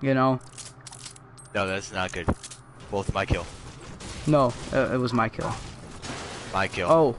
You know? No, that's not good. Both my kill. No, it, it was my kill. My kill. Oh.